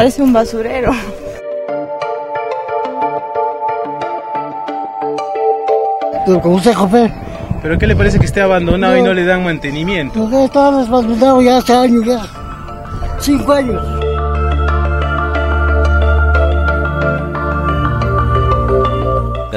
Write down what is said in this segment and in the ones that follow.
Parece un basurero. consejo, fe. ¿Pero qué le parece que esté abandonado y no le dan mantenimiento? Porque está abandonado ya hace años ya. Cinco años.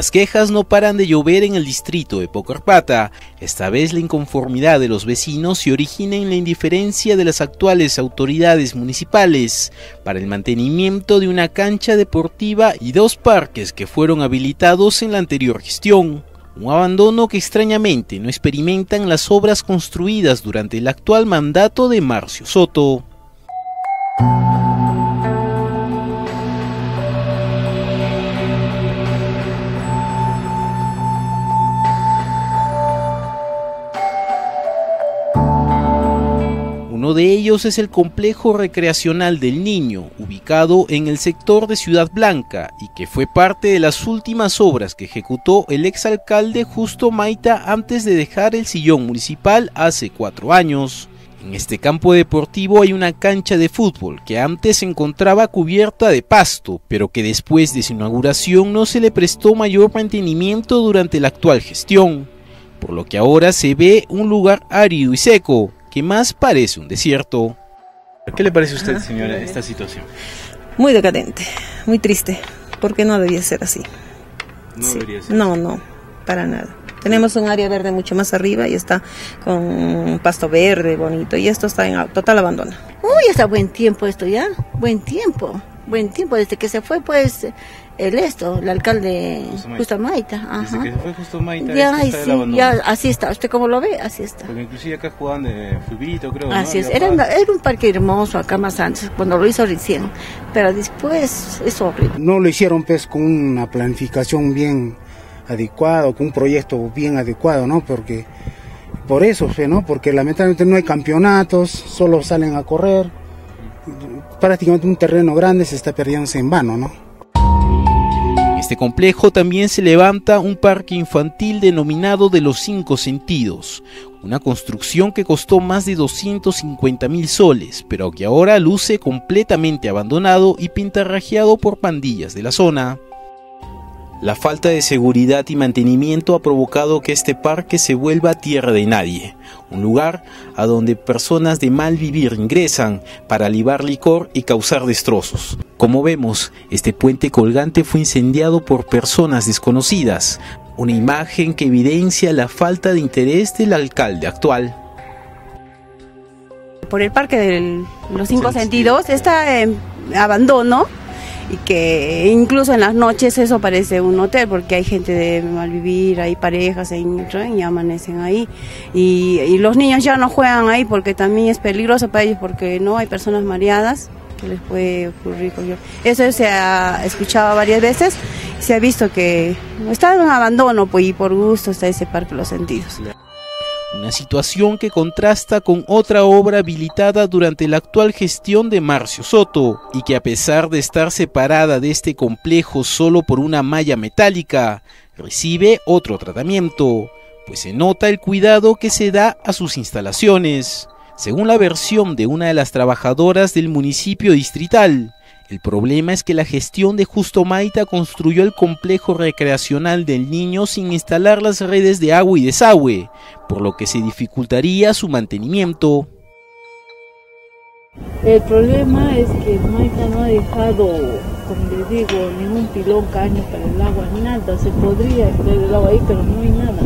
Las quejas no paran de llover en el distrito de Pocarpata. Esta vez la inconformidad de los vecinos se origina en la indiferencia de las actuales autoridades municipales para el mantenimiento de una cancha deportiva y dos parques que fueron habilitados en la anterior gestión. Un abandono que extrañamente no experimentan las obras construidas durante el actual mandato de Marcio Soto. Uno de ellos es el complejo recreacional del Niño, ubicado en el sector de Ciudad Blanca y que fue parte de las últimas obras que ejecutó el exalcalde Justo Maita antes de dejar el sillón municipal hace cuatro años. En este campo deportivo hay una cancha de fútbol que antes se encontraba cubierta de pasto, pero que después de su inauguración no se le prestó mayor mantenimiento durante la actual gestión, por lo que ahora se ve un lugar árido y seco, que más parece un desierto. ¿Qué le parece a usted, señora, esta situación? Muy decadente, muy triste, porque no debía ser así. No debería ser. No, no, para nada. Tenemos un área verde mucho más arriba y está con pasto verde bonito y esto está en total abandono. Uy, está buen tiempo esto ya, buen tiempo, buen tiempo desde que se fue pues el esto, el alcalde Justo Maita. Desde que se fue Justo Maita, Ya, está sí, ya, así está, usted como lo ve, así está. Porque inclusive acá jugaban de fulbito, creo, ¿no? Así es, era, pa- una- era un parque hermoso acá más antes, cuando lo hizo recién, pero después es horrible. No lo hicieron pues con una planificación bien adecuada, con un proyecto bien adecuado, ¿no? Porque por eso, ¿no? Porque lamentablemente no hay campeonatos, solo salen a correr. Prácticamente un terreno grande se está perdiéndose en vano, ¿no? Este complejo también se levanta un parque infantil denominado de los cinco sentidos, una construcción que costó más de 250 mil soles, pero que ahora luce completamente abandonado y pintarrajeado por pandillas de la zona. La falta de seguridad y mantenimiento ha provocado que este parque se vuelva tierra de nadie, un lugar a donde personas de mal vivir ingresan para libar licor y causar destrozos. Como vemos, este puente colgante fue incendiado por personas desconocidas, una imagen que evidencia la falta de interés del alcalde actual. Por el parque de los cinco Sí, sí. sentidos está en abandono y que incluso en las noches eso parece un hotel porque hay gente de mal vivir, hay parejas entran y amanecen ahí y, y los niños ya no juegan ahí porque también es peligroso para ellos porque no hay personas mareadas que les puede ocurrir cualquier- Eso se ha escuchado varias veces, se ha visto que está en abandono pues, y por gusto está ese parque Los Sentidos. Una situación que contrasta con otra obra habilitada durante la actual gestión de Marcio Soto y que a pesar de estar separada de este complejo solo por una malla metálica, recibe otro tratamiento, pues se nota el cuidado que se da a sus instalaciones. Según la versión de una de las trabajadoras del municipio distrital, el problema es que la gestión de Justo Maita construyó el complejo recreacional del niño sin instalar las redes de agua y desagüe, por lo que se dificultaría su mantenimiento. El problema es que Maita no ha dejado, como les digo, ningún pilón, caño para el agua, nada. Se podría extraer el agua ahí, pero no hay nada.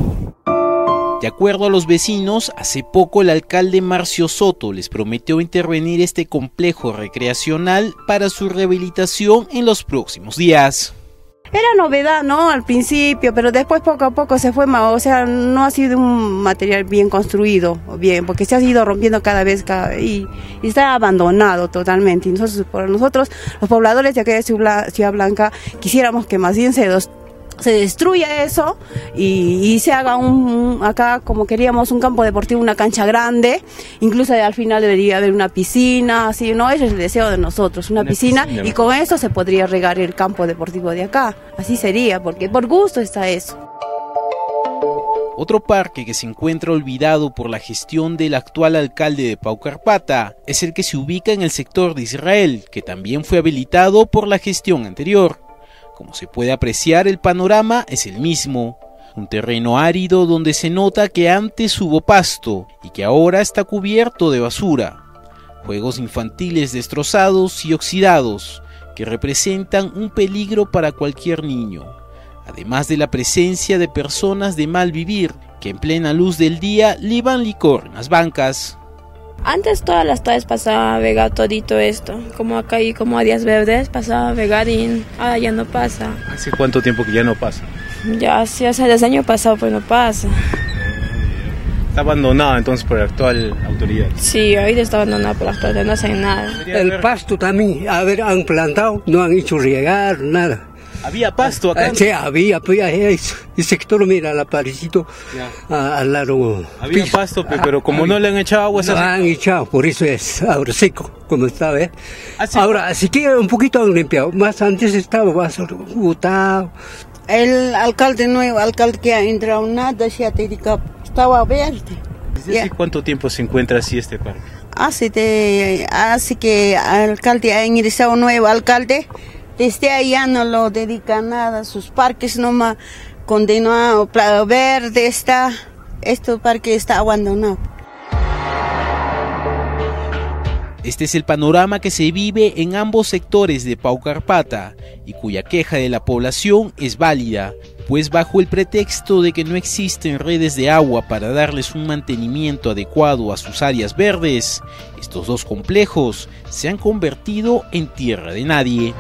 De acuerdo a los vecinos, hace poco el alcalde Marcio Soto les prometió intervenir este complejo recreacional para su rehabilitación en los próximos días. Era novedad, ¿no? Al principio, pero después poco a poco se fue, o sea, no ha sido un material bien construido, bien, porque se ha ido rompiendo cada vez, y, está abandonado totalmente. Y nosotros, nosotros, los pobladores de de Ciudad Ciudad Blanca, quisiéramos que más bien se, dos- se destruya eso y, y se haga un, un- acá como queríamos un campo deportivo, una cancha grande, incluso al final debería haber una piscina, así, ¿no? Ese es el deseo de nosotros, una, Una piscina, piscina, y con eso se podría regar el campo deportivo de acá, así sería, porque por gusto está eso. Otro parque que se encuentra olvidado por la gestión del actual alcalde de Paucarpata es el que se ubica en el sector de Israel, que también fue habilitado por la gestión anterior. Como se puede apreciar, el panorama es el mismo. Un terreno árido donde se nota que antes hubo pasto y que ahora está cubierto de basura. Juegos infantiles destrozados y oxidados que representan un peligro para cualquier niño además de la presencia de personas de mal vivir que en plena luz del día liban licor en las bancas. Antes todas las tardes pasaba a vegar todito esto, como acá y como a días verdes pasaba a vegar y ahora ya no pasa. ¿Hace cuánto tiempo que ya no pasa? Ya hace, hace el año pasado pues no pasa. Está abandonado entonces por la actual autoridad. Sí, ahorita está abandonado por la autoridad, no hacen nada. El pasto también, a ver, han plantado, no han hecho regar, nada. ¿Había pasto acá? Sí, había, pues el sector, mira, el aparecito al lado. Había pasto, pero como no le han echado agua, no han echado, por eso es ahora seco, como está, ¿eh? Ahora, así que un poquito han limpiado, más antes estaba más botado. El alcalde nuevo, alcalde que ha entrado nada, se ha dedicado, estaba verde. ¿Desde hace cuánto tiempo se encuentra así este parque? Hace, de, hace que el alcalde ha ingresado un nuevo alcalde desde allá no lo dedica nada, sus parques nomás condenado, Plado Verde está, este parque está abandonado. Este es el panorama que se vive en ambos sectores de Paucarpata y cuya queja de la población es válida, pues bajo el pretexto de que no existen redes de agua para darles un mantenimiento adecuado a sus áreas verdes, estos dos complejos se han convertido en tierra de nadie.